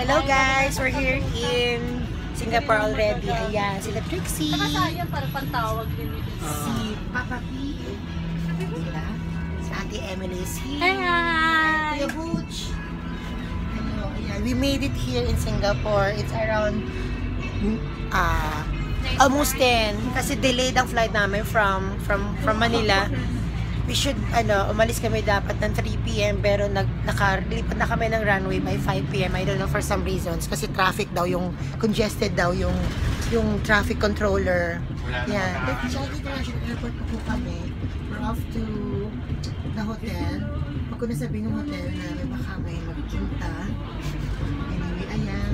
Hello guys, we're here in Singapore already. Ayan, sila Trixie. Saka para pantawag din ito. Si Papa P. Si Ate Emily is here. Hi! Kuya Butch. We made it here in Singapore. It's around ah almost 10 kasi delayed ang flight namin from from from Manila. We should ano umalis kami dapat ng 3 PM pero nag nakalipat na kami ng runway by 5 PM. I don't know for some reasons kasi traffic daw yung congested daw yung yung traffic controller. Yeah, but Changi International Airport po kami. We're off to the hotel. Huwag ko na sabihin ng hotel namin baka may magpunta. Anyway, ayan.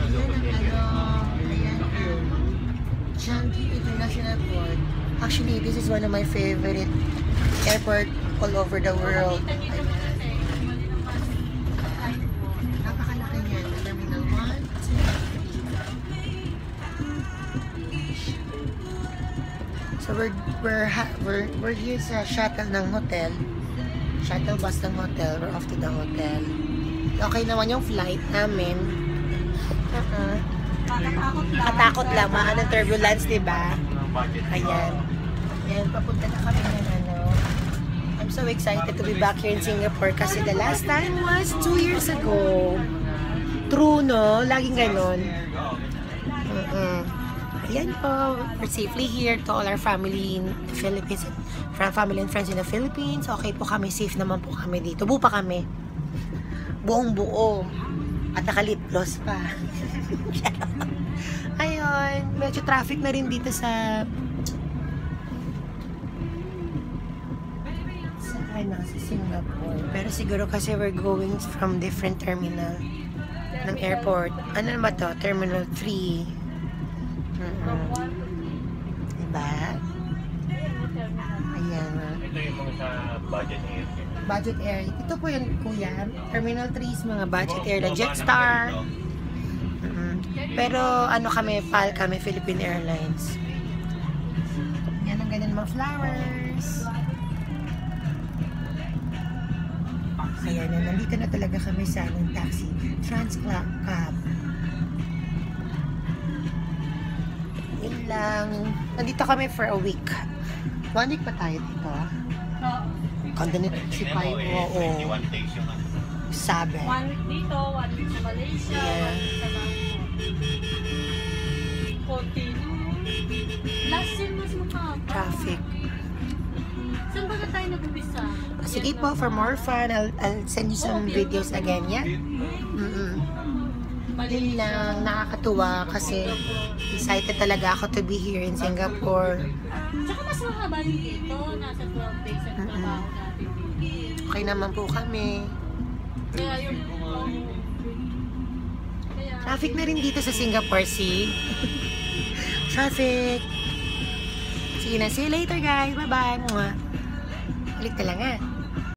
Ayan ang ano, ayan ang Changi International Airport. Actually, this is one of my favorite airport all over the world. Napakalaki niyan. Terminal 1, So we're we're ha- we're we're here sa shuttle ng hotel. Shuttle bus ng hotel. We're off to the hotel. Okay naman yung flight namin. Uh-uh. Nakatakot lang. Nakatakot lang, maano turbulence, di ba? Ayan. Ayan, papunta na kami ng ano. I'm so excited to be back here in Singapore kasi the last time was two years ago. True, no? Laging ganon. Mm-mm. Ayan po, we're safely here to all our family in the Philippines, from family and friends in the Philippines. Okay po kami, safe naman po kami dito. Buo pa kami. Buong buo. At nakalip gloss pa. Ayun, medyo traffic na rin dito sa sa ano, sa Singapore. Pero siguro kasi we're going from different terminal ng airport. Ano ba to? Terminal 3. Mm-mm. Diba? Ayan. Ito yung mga sa budget air. Budget air. Ito po yun, kuya. Terminal 3 is mga budget air. The Jetstar. Mm-mm. Pero ano kami, PAL kami, Philippine Airlines. Yan ang ganyan mga flowers. Kaya na, nandito na talaga kami sa anong taxi. Transclub Cab. Yun lang. Nandito kami for a week. One week pa tayo dito. Kanda nito si Pai mo, o 21 days yung sabi. One week dito, one week sa Malaysia, Yeah. one week sa Bangkok. Na tayo nag-umpisa? Sige po, for more fun, I'll, I'll send you some videos again, yeah? Mm-mm. Yun lang, nakakatuwa kasi excited talaga ako to be here in Singapore. Tsaka mas mahaba din dito. Nasa 12 days ang trabaho natin. Okay naman po kami. Kaya yung... Kaya... Traffic na rin dito sa Singapore, see? Traffic! Sige na, see you later guys. Bye-bye. Ulit ka lang ah.